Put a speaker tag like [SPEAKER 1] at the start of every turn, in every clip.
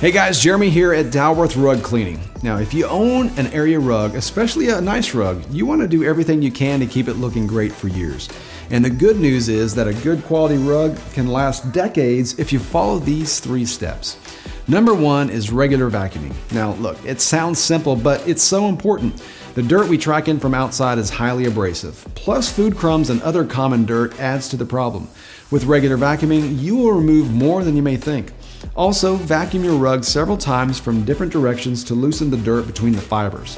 [SPEAKER 1] Hey guys, Jeremy here at Dalworth Rug Cleaning. Now, if you own an area rug, especially a nice rug, you want to do everything you can to keep it looking great for years. And the good news is that a good quality rug can last decades if you follow these three steps. Number one is regular vacuuming. Now, look, it sounds simple, but it's so important. The dirt we track in from outside is highly abrasive. Plus, food crumbs and other common dirt adds to the problem. With regular vacuuming, you will remove more than you may think. Also, vacuum your rug several times from different directions to loosen the dirt between the fibers.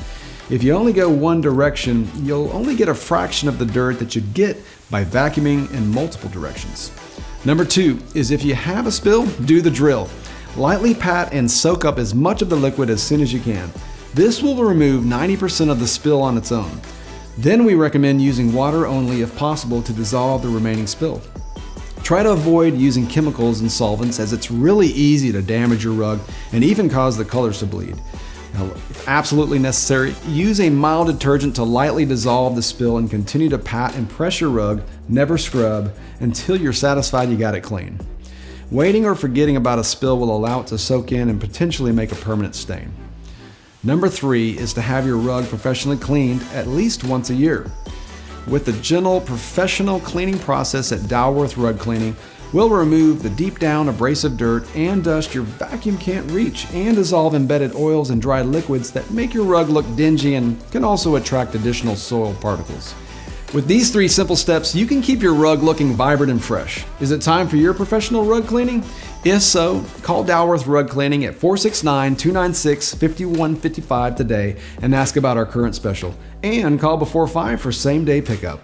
[SPEAKER 1] If you only go one direction, you'll only get a fraction of the dirt that you get by vacuuming in multiple directions. Number two is if you have a spill, do the drill. Lightly pat and soak up as much of the liquid as soon as you can. This will remove 90% of the spill on its own. Then we recommend using water only if possible to dissolve the remaining spill. Try to avoid using chemicals and solvents as it's really easy to damage your rug and even cause the colors to bleed. Now, if absolutely necessary, use a mild detergent to lightly dissolve the spill and continue to pat and press your rug, never scrub, until you're satisfied you got it clean. Waiting or forgetting about a spill will allow it to soak in and potentially make a permanent stain. Number three is to have your rug professionally cleaned at least once a year. With the gentle, professional cleaning process at Dalworth Rug Cleaning, we'll remove the deep down abrasive dirt and dust your vacuum can't reach and dissolve embedded oils and dry liquids that make your rug look dingy and can also attract additional soil particles. With these three simple steps, you can keep your rug looking vibrant and fresh. Is it time for your professional rug cleaning? If so, call Dalworth Rug Cleaning at 469 296 5155 today and ask about our current special. And call before 5 for same day pickup.